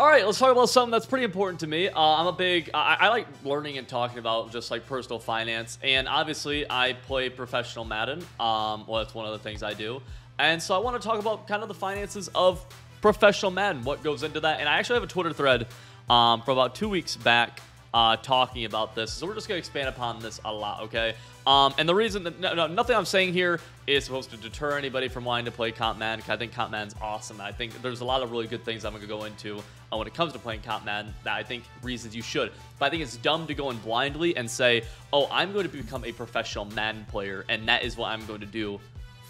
All right, let's talk about something that's pretty important to me. Uh, I'm a big, I, I, like learning and talking about just like personal finance. And obviously, I play professional Madden. Um, well, that's one of the things I do. And so I want to talk about kind of the finances of professional Madden, what goes into that. And I actually have a Twitter thread um, for about two weeks back uh, talking about this. So we're just going to expand upon this a lot, okay? Um, and the reason that no, no, nothing I'm saying here is supposed to deter anybody from wanting to play Comp Madden. I think Comp Man's awesome. I think there's a lot of really good things I'm going to go into uh, when it comes to playing Comp Man that I think reasons you should. But I think it's dumb to go in blindly and say, oh, I'm going to become a professional Madden player, and that is what I'm going to do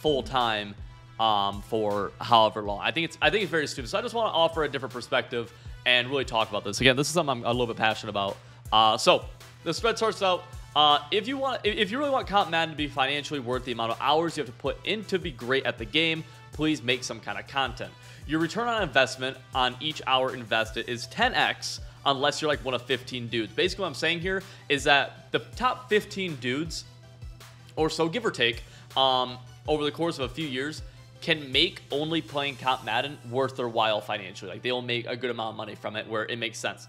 full time um, for however long. I think it's I think it's very stupid. So I just want to offer a different perspective and really talk about this. Again, this is something I'm a little bit passionate about. Uh, so the spread starts out. Uh, if you want, if you really want Comp Madden to be financially worth the amount of hours you have to put in to be great at the game, please make some kind of content. Your return on investment on each hour invested is 10x unless you're like one of 15 dudes. Basically, what I'm saying here is that the top 15 dudes, or so give or take, um, over the course of a few years, can make only playing Comp Madden worth their while financially. Like they'll make a good amount of money from it where it makes sense.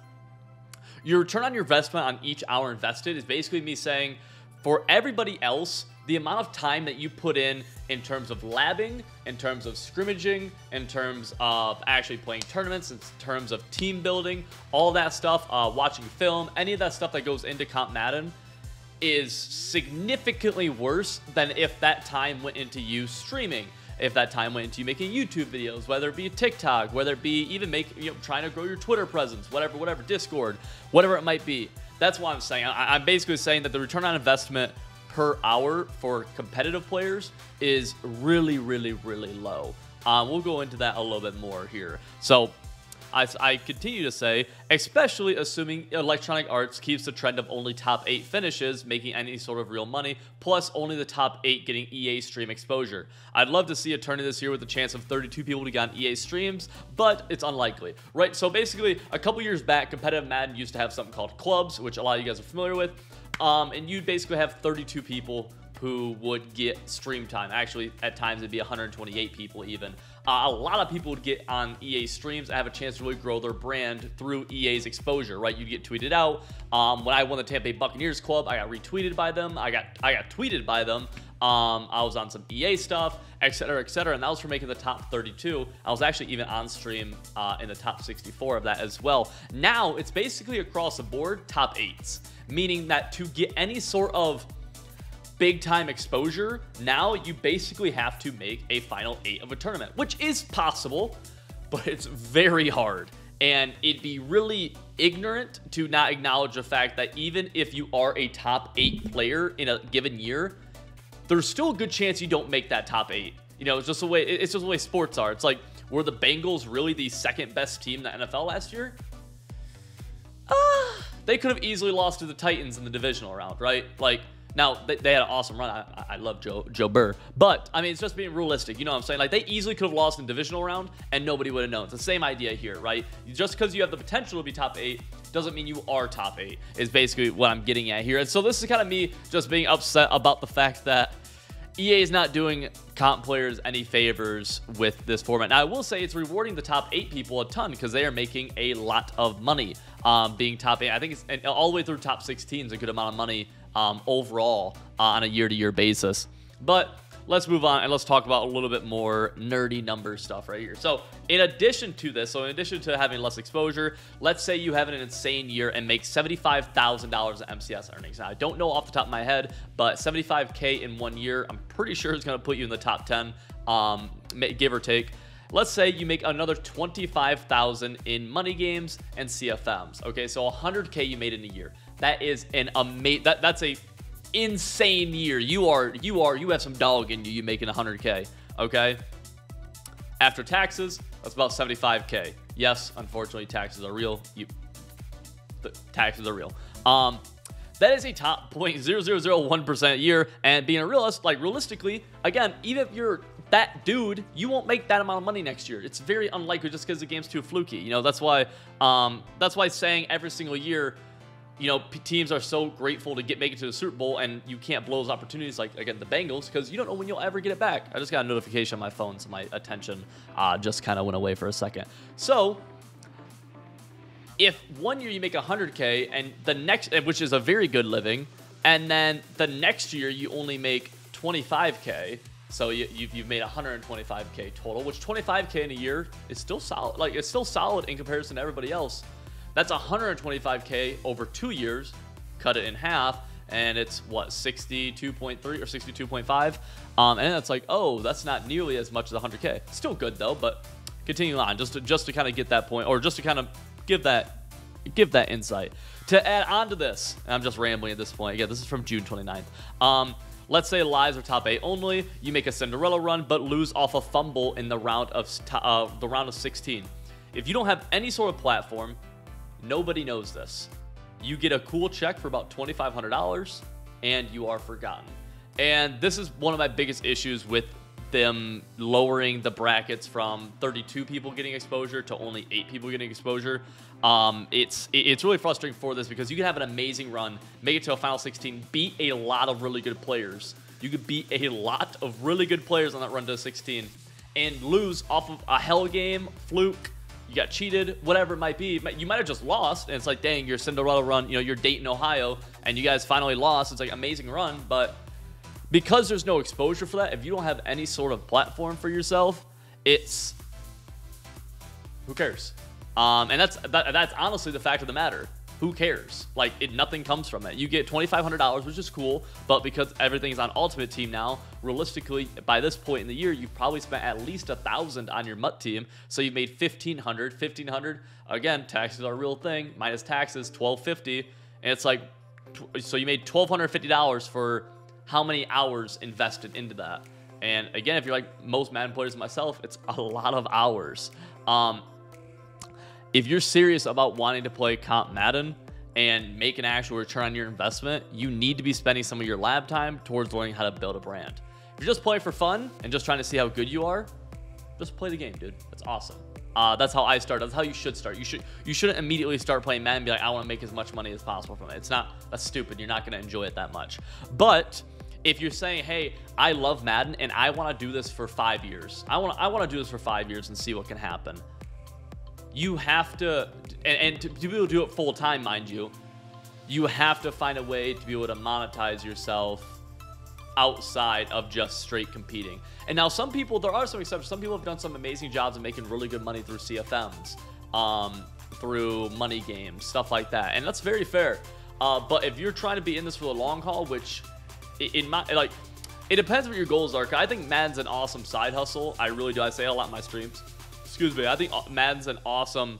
Your return on your investment on each hour invested is basically me saying for everybody else, the amount of time that you put in in terms of labbing, in terms of scrimmaging, in terms of actually playing tournaments, in terms of team building, all that stuff, uh, watching film, any of that stuff that goes into Comp Madden is significantly worse than if that time went into you streaming if that time went into you making YouTube videos, whether it be TikTok, whether it be even make you know trying to grow your Twitter presence, whatever, whatever, Discord, whatever it might be. That's what I'm saying. I, I'm basically saying that the return on investment per hour for competitive players is really, really, really low. Um, we'll go into that a little bit more here. So I, I continue to say, especially assuming Electronic Arts keeps the trend of only top 8 finishes making any sort of real money, plus only the top 8 getting EA stream exposure. I'd love to see a tourney this year with a chance of 32 people to get on EA streams, but it's unlikely, right? So basically, a couple years back, competitive Madden used to have something called clubs, which a lot of you guys are familiar with, um, and you'd basically have 32 people who would get stream time. Actually, at times it'd be 128 people even. Uh, a lot of people would get on EA streams and have a chance to really grow their brand through EA's exposure, right? You'd get tweeted out. Um, when I won the Tampa Bay Buccaneers Club, I got retweeted by them. I got I got tweeted by them. Um, I was on some EA stuff, etc., etc., and that was for making the top 32. I was actually even on stream uh, in the top 64 of that as well. Now it's basically across the board top eights, meaning that to get any sort of big time exposure, now you basically have to make a final eight of a tournament, which is possible, but it's very hard. And it'd be really ignorant to not acknowledge the fact that even if you are a top eight player in a given year, there's still a good chance you don't make that top eight. You know, it's just the way it's just the way sports are. It's like were the Bengals really the second best team in the NFL last year? Ah, they could have easily lost to the Titans in the divisional round, right? Like now they, they, had an awesome run. I, I, love Joe Joe Burrow, but I mean it's just being realistic. You know what I'm saying? Like they easily could have lost in divisional round and nobody would have known. It's the same idea here, right? Just because you have the potential to be top eight doesn't mean you are top eight. Is basically what I'm getting at here. And so this is kind of me just being upset about the fact that EA is not doing comp players any favors with this format. Now, I will say it's rewarding the top eight people a ton because they are making a lot of money um, being top eight. I think it's all the way through top 16 is a good amount of money um, overall uh, on a year-to-year basis. But let's move on and let's talk about a little bit more nerdy number stuff right here. So in addition to this, so in addition to having less exposure, let's say you have an insane year and make $75,000 in MCS earnings. Now, I don't know off the top of my head, but 75K in one year, I'm pretty sure is going to put you in the top 10, um, give or take. Let's say you make another 25,000 in money games and CFMs. Okay, so 100K you made in a year. That is an amazing. That that's a insane year. You are you are you have some dog in you. You making 100k. Okay. After taxes, that's about 75k. Yes, unfortunately, taxes are real. You, the taxes are real. Um, that is a top 0.0001% a year. And being a realist, like realistically, again, even if you're that dude, you won't make that amount of money next year. It's very unlikely just because the game's too fluky. You know, that's why um, that's why saying every single year you know, teams are so grateful to get make it to the Super Bowl, and you can't blow those opportunities like again the Bengals because you don't know when you'll ever get it back. I just got a notification on my phone, so my attention uh, just kind of went away for a second. So if one year you make 100k and the next, which is a very good living, and then the next year you only make 25k, so you, you've, you've made 125k total, which 25k in a year is still solid. Like it's still solid in comparison to everybody else. That's 125k over two years. Cut it in half, and it's what 62.3 or 62.5. Um, and it's like, oh, that's not nearly as much as 100k. Still good though, but continue on just to just to kind of get that point, or just to kind of give that give that insight. To add on to this, I'm just rambling at this point. Again, this is from June 29th. Um, let's say lives are top eight only. You make a Cinderella run, but lose off a fumble in the round of uh, the round of 16. If you don't have any sort of platform, nobody knows this. You get a cool check for about $2,500, and you are forgotten. And this is one of my biggest issues with them lowering the brackets from 32 people getting exposure to only eight people getting exposure. Um, it's it's really frustrating for this because you can have an amazing run, make it to a final 16, beat a lot of really good players. You could beat a lot of really good players on that run to 16 and lose off of a hell game, fluke, you got cheated, whatever it might be. You might have just lost, and it's like, dang, your Cinderella run, you know, you're Dayton, Ohio, and you guys finally lost. It's like amazing run, but because there's no exposure for that, if you don't have any sort of platform for yourself, it's who cares? Um, and that's that, that's honestly the fact of the matter. Who cares? Like it, nothing comes from it. You get twenty five hundred dollars, which is cool, but because everything's on Ultimate Team now, realistically, by this point in the year, you've probably spent at least a thousand on your MUT team. So you've made fifteen hundred. Fifteen hundred. Again, taxes are a real thing. Minus taxes, twelve fifty, and it's like, so you made twelve hundred fifty dollars for how many hours invested into that. And again, if you're like most Madden players myself, it's a lot of hours. Um, if you're serious about wanting to play comp Madden and make an actual return on your investment, you need to be spending some of your lab time towards learning how to build a brand. If you're just playing for fun and just trying to see how good you are, just play the game, dude. That's awesome. Uh, that's how I start. That's how you should start. You should you shouldn't immediately start playing Madden and be like, I want to make as much money as possible from it. It's not that's stupid. You're not to enjoy it that much. But if you're saying, hey, I love Madden and I want to do this for five years, I want I want to do this for five years and see what can happen. You have to, and, and to, to be able to do it full time, mind you, you have to find a way to be able to monetize yourself outside of just straight competing. And now some people, there are some exceptions. Some people have done some amazing jobs of making really good money through CFMs, um, through money games, stuff like that. And that's very fair. Uh, but if you're trying to be in this for the long haul, which in my like it depends what your goals are. I think Madden's an awesome side hustle. I really do. I say a lot in my streams. Excuse me. I think Madden's an awesome,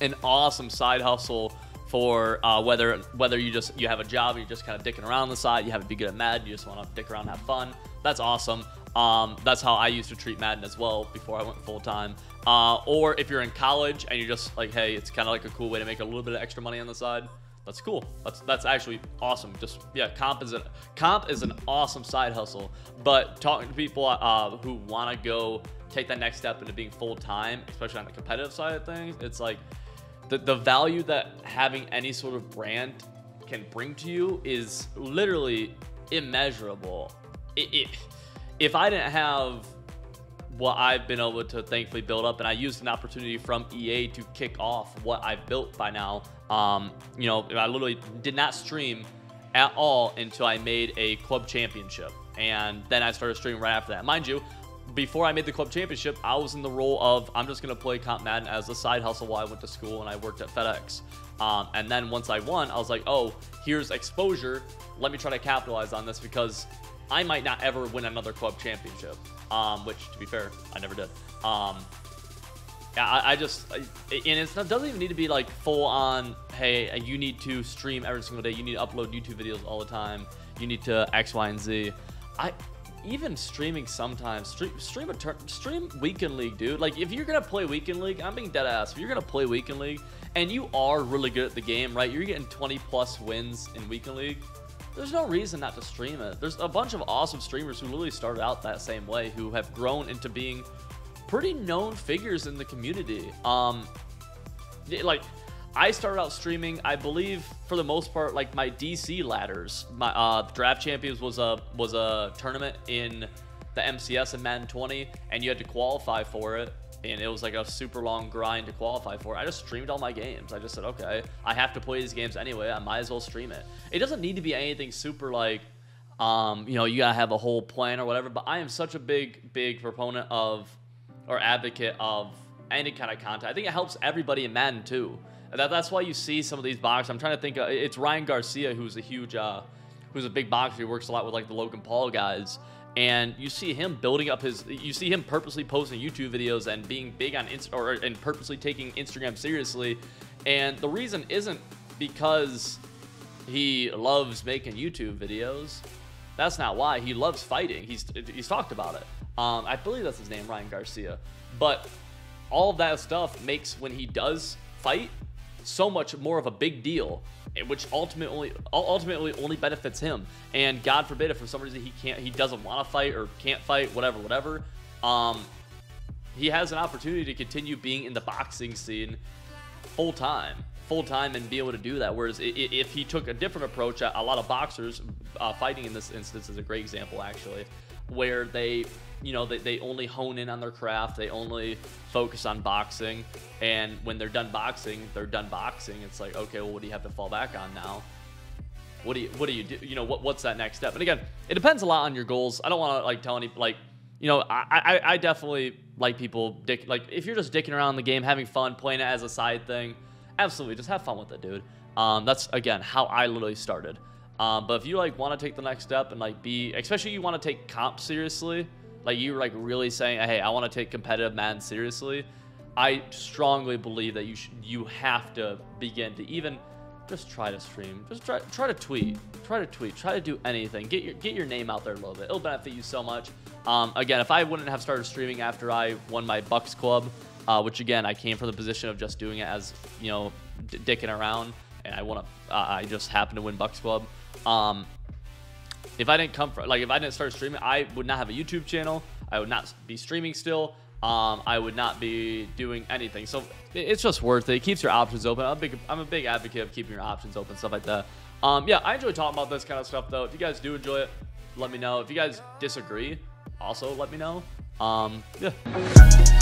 an awesome side hustle for uh, whether whether you just you have a job, you're just kind of dicking around on the side, you have to be good at Madden, you just want to dick around, have fun. That's awesome. Um, that's how I used to treat Madden as well before I went full time. Uh, or if you're in college and you're just like, hey, it's kind of like a cool way to make a little bit of extra money on the side. That's cool. That's that's actually awesome. Just yeah, comp is a comp is an awesome side hustle. But talking to people uh, who want to go take that next step into being full time, especially on the competitive side of things, it's like the the value that having any sort of brand can bring to you is literally immeasurable. It, it, if I didn't have what I've been able to thankfully build up, and I used an opportunity from EA to kick off what I've built by now. Um, you know, I literally did not stream at all until I made a club championship, and then I started streaming right after that. Mind you, before I made the club championship, I was in the role of I'm just gonna play Comp Madden as a side hustle while I went to school and I worked at FedEx. Um, and then once I won, I was like, oh, here's exposure. Let me try to capitalize on this because I might not ever win another club championship. Um, which, to be fair, I never did. Um, I, I just, I, and it doesn't even need to be like full on. Hey, you need to stream every single day. You need to upload YouTube videos all the time. You need to X, Y, and Z. I even streaming sometimes stream stream a turn stream weekend league dude like if you're gonna play weekend league i'm being dead ass if you're gonna play weekend league and you are really good at the game right you're getting 20 plus wins in weekend league there's no reason not to stream it. There's a bunch of awesome streamers who literally started out that same way, who have grown into being pretty known figures in the community. Um, like I started out streaming, I believe, for the most part, like my DC ladders. My uh, draft champions was a was a tournament in the MCS in Madden 20, and you had to qualify for it. And it was like a super long grind to qualify for. I just streamed all my games. I just said, okay, I have to play these games anyway. I might as well stream it. It doesn't need to be anything super like, um, you know, you gotta have a whole plan or whatever. But I am such a big, big proponent of or advocate of any kind of content. I think it helps everybody in Madden too. That, that's why you see some of these boxers. I'm trying to think. Uh, it's Ryan Garcia who's a huge, uh, who's a big boxer. He works a lot with like the Logan Paul guys and you see him building up his you see him purposely posting youtube videos and being big on Inst- or and purposely taking instagram seriously. And the reason isn't because he loves making youtube videos. That's not why. He loves fighting. He's he's talked about it. Um, i believe that's his name ryan garcia. But all of that stuff makes when he does fight so much more of a big deal, which ultimately ultimately only benefits him. And God forbid if for some reason he can't, he doesn't want to fight or can't fight, whatever, whatever. Um, he has an opportunity to continue being in the boxing scene full time, full time, and be able to do that. Whereas if he took a different approach, a lot of boxers uh, fighting in this instance is a great example actually, where they you know, they, they only hone in on their craft. They only focus on boxing. And when they're done boxing, they're done boxing. It's like, okay, well, what do you have to fall back on now? What do you, what do you do? You know, what, what's that next step? And again, it depends a lot on your goals. I don't want to like tell any, like, you know, I, I, I definitely like people, dick, like, if you're just dicking around the game, having fun, playing it as a side thing, absolutely, just have fun with it, dude. Um, that's, again, how I literally started. Um, but if you like want to take the next step and like be, especially you want to take comp seriously, like you were like really saying, hey, I want to take competitive Madden seriously. I strongly believe that you should, you have to begin to even just try to stream. Just try try to tweet. Try to tweet. Try to do anything. Get your get your name out there a little bit. It'll benefit you so much. Um, again, if I wouldn't have started streaming after I won my Bucks Club, uh, which again I came from the position of just doing it as you know dicking around, and I want to. Uh, I just happened to win Bucks Club. Um, if I didn't come from, like, if I didn't start streaming, I would not have a YouTube channel. I would not be streaming still. Um, I would not be doing anything. So it's just worth it. It keeps your options open. I'm a big, I'm a big advocate of keeping your options open, stuff like that. Um, yeah, I enjoy talking about this kind of stuff, though. If you guys do enjoy it, let me know. If you guys disagree, also let me know. Um, yeah.